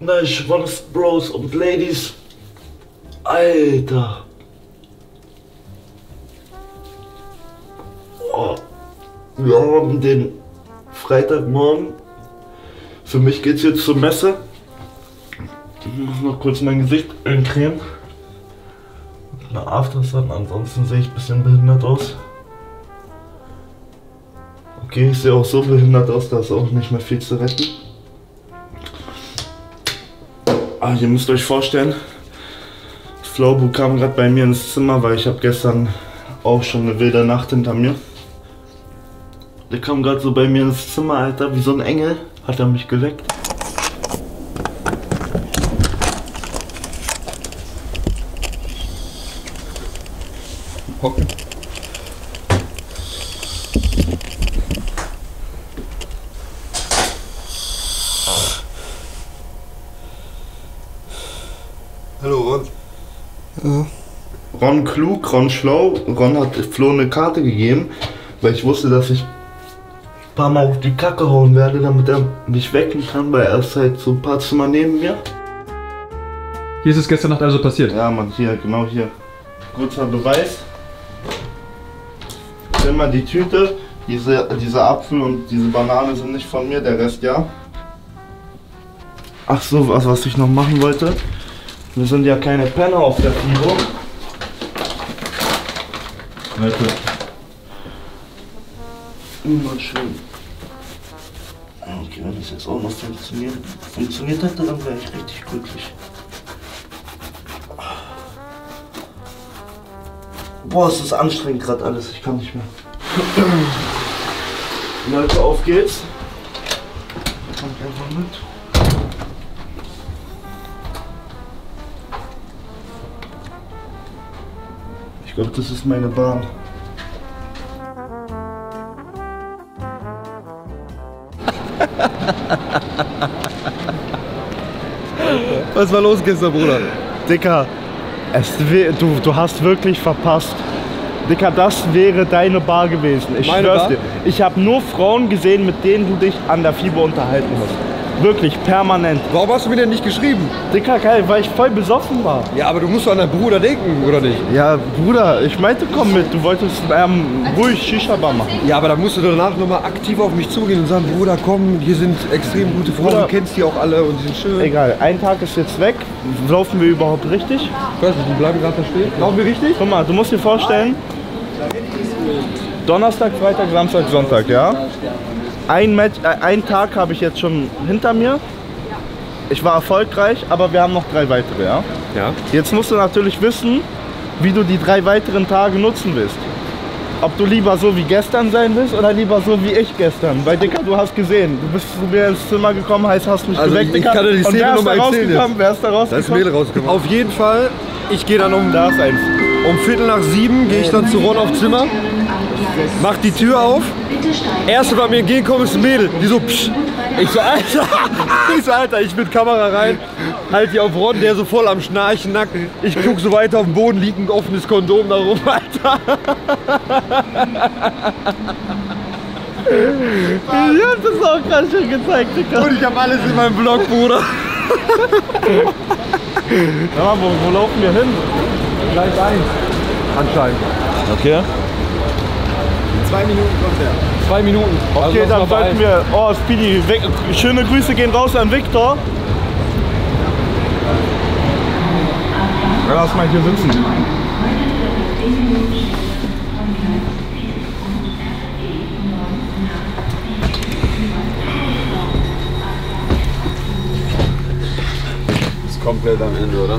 Nice Ones, Bros und Ladies. Alter. Oh. Wir haben den Freitagmorgen. Für mich geht's jetzt zur Messe. Ich muss noch kurz mein Gesicht eincremen. Eine Aftersun, ansonsten sehe ich ein bisschen behindert aus. Okay, ich sehe auch so behindert aus, da ist auch nicht mehr viel zu retten. Ah, ihr müsst euch vorstellen, Flowbu kam gerade bei mir ins Zimmer, weil ich habe gestern auch schon eine wilde Nacht hinter mir. Der kam gerade so bei mir ins Zimmer, Alter, wie so ein Engel, hat er mich geweckt. Hocken. Ron klug, Ron schlau. Ron hat Flo eine Karte gegeben, weil ich wusste, dass ich ein paar Mal auf die Kacke hauen werde, damit er mich wecken kann, weil er ist halt so ein paar Zimmer neben mir. Hier ist es gestern Nacht also passiert. Ja, Mann, hier, genau hier. Kurzer Beweis. Immer die Tüte, diese, dieser Apfel und diese Banane sind nicht von mir, der Rest ja. Ach so, was, was ich noch machen wollte. Wir sind ja keine Penner auf der FIBO. Leute. Immer schön. Okay, wenn das jetzt auch noch funktioniert, funktioniert hätte, dann wäre ich richtig glücklich. Boah, es ist anstrengend gerade alles, ich kann nicht mehr. Leute, auf geht's. Kommt einfach mit. Glaube, das ist meine Bahn. Was war los gestern, Bruder? Dicker, es du, du hast wirklich verpasst. Dicker, das wäre deine Bar gewesen. Ich Meine schwör's Bar? dir. Ich habe nur Frauen gesehen, mit denen du dich an der FIBO unterhalten hast. Wirklich, permanent. Warum hast du mir denn nicht geschrieben? Dicker, geil, weil ich voll besoffen war. Ja, aber du musst doch an deinen Bruder denken, oder nicht? Ja, Bruder, ich meinte, komm mit. Du wolltest ähm, ruhig Shisha-Bar machen. Ja, aber dann musst du danach nochmal aktiv auf mich zugehen und sagen, Bruder, komm, hier sind extrem gute Frauen, Bruder. du kennst die auch alle und die sind schön. Egal, ein Tag ist jetzt weg. Laufen wir überhaupt richtig? Ich weiß nicht, die bleiben gerade da stehen. Laufen wir richtig? Guck mal, du musst dir vorstellen, Donnerstag, Freitag, Samstag, Sonntag, ja? Ein, Match, äh, ein Tag habe ich jetzt schon hinter mir. Ich war erfolgreich, aber wir haben noch drei weitere, ja? Ja. Jetzt musst du natürlich wissen, wie du die drei weiteren Tage nutzen willst. Ob du lieber so wie gestern sein willst oder lieber so wie ich gestern. Weil Dicker, du hast gesehen, du bist zu mir ins Zimmer gekommen, heißt hast mich Also geweckt, ich Dicker. kann dir die Szene wer ist noch mal da erzählen rausgekommen? Wer ist da Da ist rausgekommen? Mädel rausgekommen. Auf jeden Fall, ich gehe dann um, Da ist eins. um Viertel nach sieben, gehe ich dann zu Ron aufs Zimmer, mach die Tür auf. Erste, was mir entgegenkommt, ist ein Mädel. Die so, psch. Ich so, Alter, ich so, Alter, ich mit Kamera rein, halt die auf Ron, der so voll am Schnarchen nackt. Ich guck so weiter auf den Boden, liegt ein offenes Kondom da rum, Alter. Ich hab das auch gerade schon gezeigt, Dicker. Und ich hab alles in meinem Blog, Bruder. Ja, wo, wo laufen wir hin? Gleich eins. Anscheinend. Okay. Zwei Minuten kommt der. Zwei Minuten. Also Okay, dann sollten wir. Oh, Speedy, weg, schöne Grüße gehen raus an Victor. Lass mal hier sitzen. Ist komplett am Ende, oder?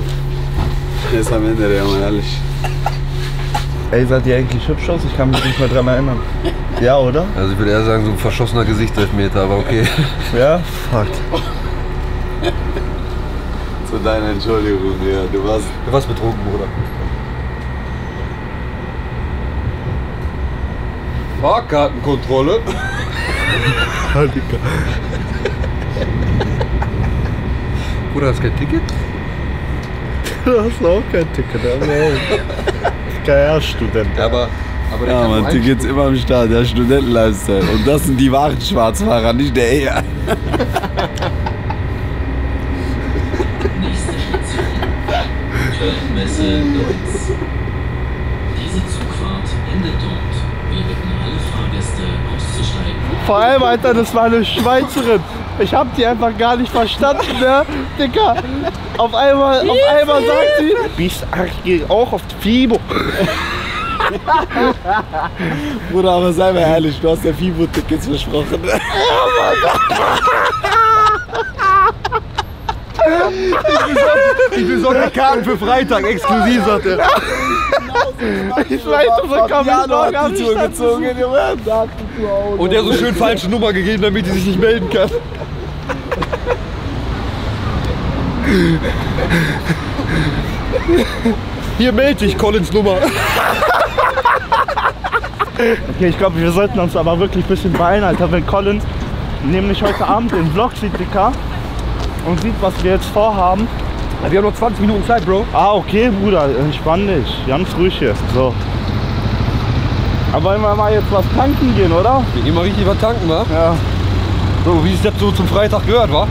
Ist am Ende, der Junge, ehrlich. Ey, seid ihr eigentlich hübsch aus? Ich kann mich nicht mehr dran erinnern. Ja, oder? Also ich würde eher sagen, so ein verschossener Gesichtselfmeter, aber okay. Ja? Fuck. Zu deiner Entschuldigung, ja. Du warst. Du warst betrunken, Bruder. Fahrkartenkontrolle. Bruder, hast kein Ticket? Du hast auch kein Ticket, aber kein KKR-Student. Aber, aber ja, Mann, die geht's immer am Start, der Studentenlifestyle. Und das sind die wahren Schwarzfahrer, nicht der Eher. Nächste Station, Köln-Messe Deutz. Diese Zugfahrt endet dort. Vor allem, Alter, das war eine Schweizerin. Ich hab die einfach gar nicht verstanden, ne? Dicker. Auf einmal, auf einmal sagt sie, bist auch auf FIBO. Bruder, aber sei mal ehrlich, du hast ja FIBO-Tickets versprochen. Ich besorge Karten für Freitag, exklusiv, sagt er. Ich weiß, so kam ich hat am die Tour gezogen, Junge. Und der so schön falsche Nummer gegeben, damit die sich nicht melden kann. Hier melde dich, Collins Nummer. Okay, ich glaube, wir sollten uns aber wirklich ein bisschen beeilen, Alter. Wenn Colin nämlich heute Abend den Vlog sieht, Dicker, und sieht, was wir jetzt vorhaben. Wir haben noch 20 Minuten Zeit, Bro. Ah, okay, Bruder, entspann dich. Ganz ruhig hier. So. Aber wollen wir mal jetzt was tanken gehen, oder? Wir gehen mal richtig was tanken, wa? Ja. So, wie es jetzt so zum Freitag gehört, wa?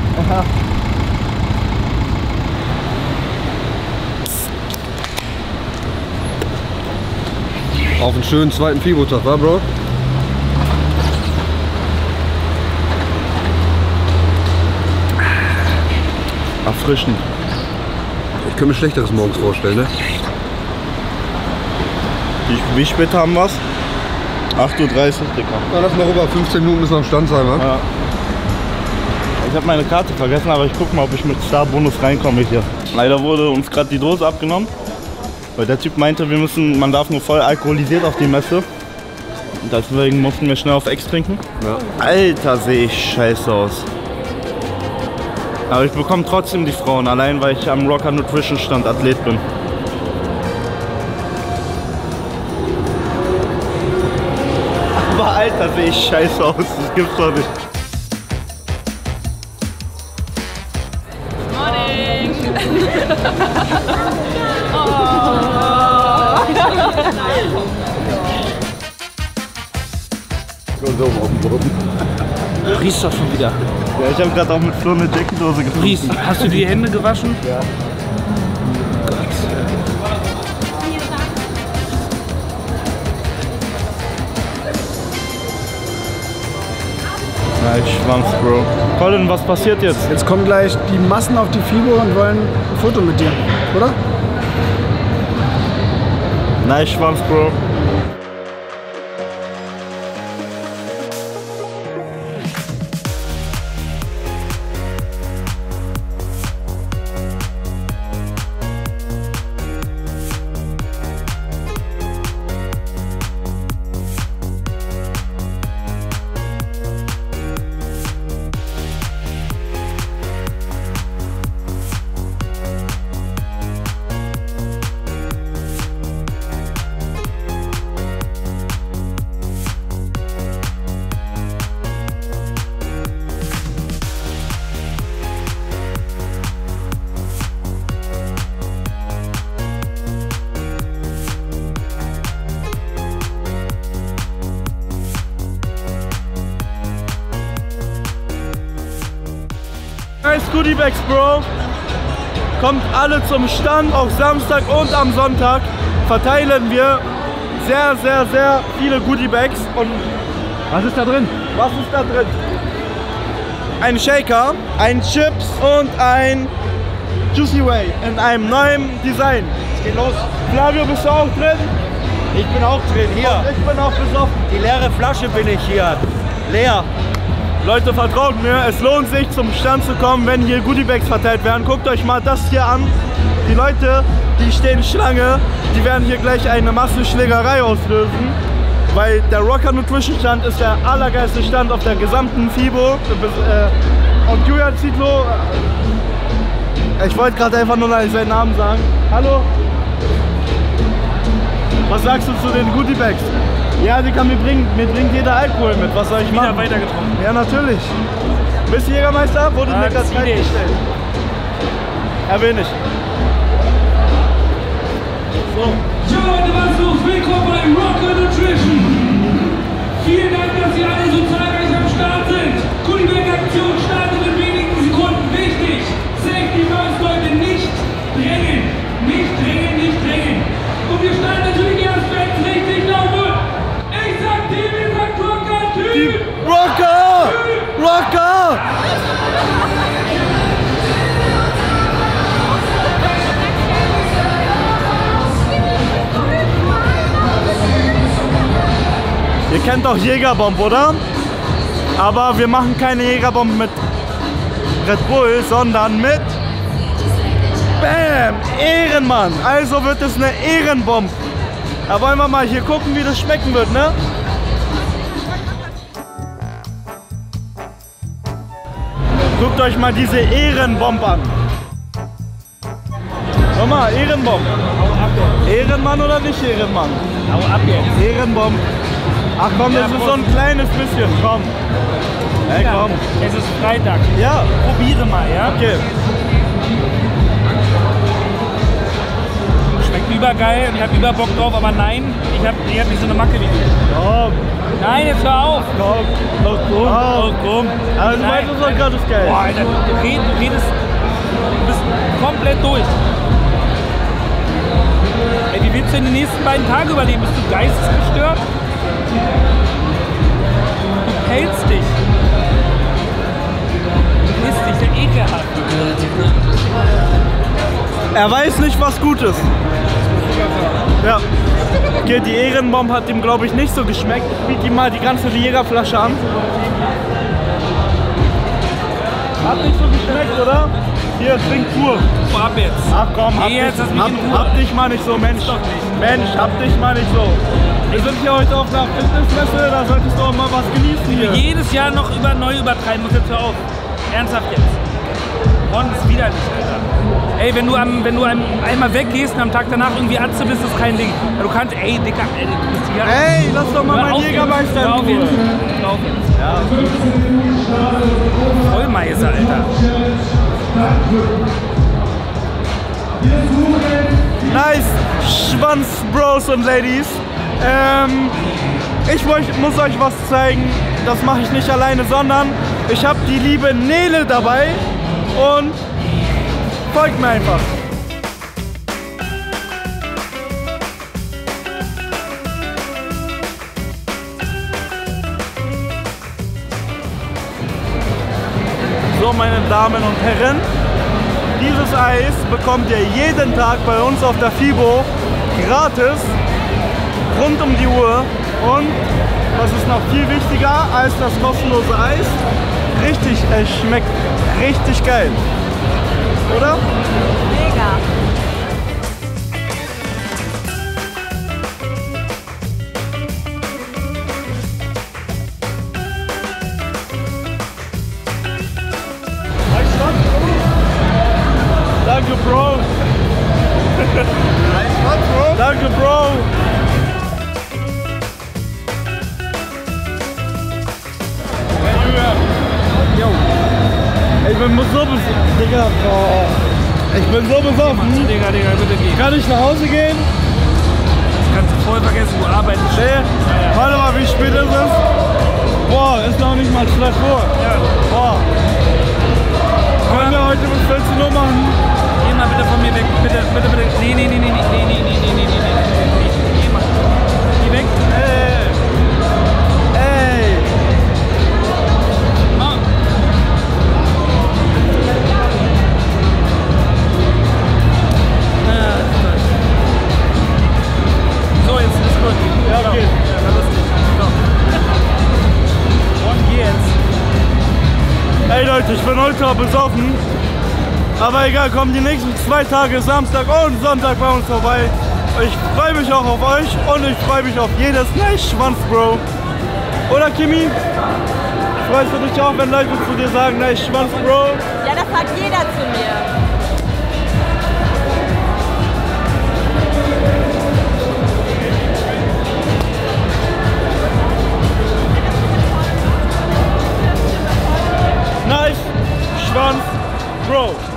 Auf einen schönen zweiten Februartag, wa, Bro? Erfrischend. Ich kann mir Schlechteres morgens vorstellen, ne? Wie, wie spät haben wir es? 8.30 Uhr, Dicker. Na, lass mal rüber. 15 Minuten müssen wir am Stand sein, wa? Ja. Ich habe meine Karte vergessen, aber ich guck mal, ob ich mit Star Bonus reinkomme hier. Leider wurde uns gerade die Dose abgenommen, weil der Typ meinte, wir müssen, man darf nur voll alkoholisiert auf die Messe. Und deswegen mussten wir schnell auf Ex trinken. Ja. Alter, sehe ich scheiße aus. Aber ich bekomme trotzdem die Frauen, allein weil ich am Rocker Nutrition Stand Athlet bin. Aber Alter, sehe ich scheiße aus. Das gibt's doch nicht. Riechst doch schon wieder. Ja, ich habe gerade auch mit Flo eine Jackie-Dose gefunden. Riechst. Hast du die Hände gewaschen? Ja. Ich schwanz, Bro. Colin, was passiert jetzt? Jetzt kommen gleich die Massen auf die FIBO und wollen ein Foto mit dir, oder? Nein, ich schwanz, Bro. Goodie Bags, Bro. Kommt alle zum Stand, auch Samstag und am Sonntag verteilen wir sehr, sehr, sehr viele Goodie Bags. Und Was ist da drin? was ist da drin? Ein Shaker, ein Chips und ein Juicy Way in einem neuen Design. Es geht los. Flavio, bist du auch drin? Ich bin auch drin, hier. Und ich bin auch besoffen. Die leere Flasche bin ich hier. Leer. Leute, vertraut mir, es lohnt sich zum Stand zu kommen, wenn hier Goodiebags verteilt werden. Guckt euch mal das hier an. Die Leute, die stehen Schlange, die werden hier gleich eine Massenschlägerei auslösen. Weil der Rocker Nutrition Stand ist der allergeilste Stand auf der gesamten FIBO. Äh, Und Julian Zitlo, äh, ich wollte gerade einfach nur seinen Namen sagen. Hallo? Was sagst du zu den Goodiebags? Ja, die kann mir bringen. Mir bringt jeder Alkohol mit. Was soll ich machen? weiter getrunken. Ja, natürlich. Bist du Jägermeister? Wurde mir gerade zieh dich. gestellt. Er will nicht. So. Ja, Leute, was ist los? Willkommen bei Rocker Nutrition. Vielen Dank, dass ihr alle so zahlreich am Start sind. Goodieback-Aktion startet Locker! Ihr kennt auch Jägerbomb, oder? Aber wir machen keine Jägerbomb mit Red Bull, sondern mit Bam! Ehrenmann! Also wird es eine Ehrenbomb. Da wollen wir mal hier gucken, wie das schmecken wird, ne? Guckt euch mal diese Ehrenbomb an. Schau mal, Ehrenbomb. Ehrenmann oder nicht Ehrenmann? Hau ab jetzt. Ehrenbomb. Ach komm, das ist so ein kleines bisschen. Komm. Hey, komm. Es ist Freitag. Ja, Probiere mal, ja? okay. Übergeil und ich hab über Bock drauf, aber nein, ich hab, ich hab nicht so eine Macke wie du. Komm, Nein, jetzt hör auf. komm. Oh, komm. Oh, komm. Also, Nein. meinst du so gerade ist geil? Boah, Alter, du, red, du redest, du bist komplett durch. Ey, wie willst du denn die nächsten beiden Tage überleben? Bist du geistesgestört? Du hältst dich. Du isst dich, der ekelhaft. Er weiß nicht, was gut ist. Ja. Die Ehrenbomb hat ihm, glaube ich, nicht so geschmeckt. Ich biete ihm mal die ganze Jägerflasche an. Hat nicht so geschmeckt, oder? Hier, trink pur. Ab jetzt. Ach komm, hab, jetzt, dich, mich hab, hab dich mal nicht so, Mensch. Mensch, hab dich mal nicht so. Wir sind hier heute auf einer Fitnessmesse, da solltest du auch mal was genießen hier. Jedes Jahr noch über neu übertreiben muss jetzt hör auf. Ernsthaft jetzt. Ron ist widerlich, Alter. Ey, wenn du, am, wenn du am, einmal weggehst und am Tag danach irgendwie Atze bist, ist kein Ding. Du kannst, ey, Dicker, ey, du bist hier. Ey, lass doch mal meinen. Jägermeister Hör in auf Ruhe. jetzt. Hör auf jetzt. Ja. Vollmeise, Alter. Nice Schwanz, Bros und Ladies. Ähm, ich muss euch was zeigen. Das mache ich nicht alleine, sondern ich habe die liebe Nele dabei und folgt mir einfach. So, meine Damen und Herren, dieses Eis bekommt ihr jeden Tag bei uns auf der FIBO gratis, rund um die Uhr. Und was ist noch viel wichtiger als das kostenlose Eis? Richtig, es schmeckt richtig geil. Oder? Mega. Danke, Bro. Danke, Bro. Ich bin so besoffen. Digga, boah. Ich bin so besoffen. Digga, Digga, bitte geh. Kann ich nach Hause gehen? Kannst du voll vergessen, du arbeitest. Nee. Warte mal, wie spät ist es? Boah, ist noch nicht mal 12 Uhr. Ja. Boah. Wollen wir heute bis 14 Uhr machen? Geh mal bitte von mir weg. Bitte, bitte, bitte. Nee, nee, nee, nee, nee, nee, nee, nee, nee, nee, nee, nee. Geh mal. Geh weg. ultra besoffen. Aber egal, kommen die nächsten zwei Tage, Samstag und Sonntag bei uns vorbei. Ich freue mich auch auf euch und ich freue mich auf jedes Nice Schwanz, Bro. Oder Kimi? Freust du dich auch, wenn Leute zu dir sagen, nice Schwanz, Bro? Ja, das sagt jeder zu mir. Nice. Schwanz grows.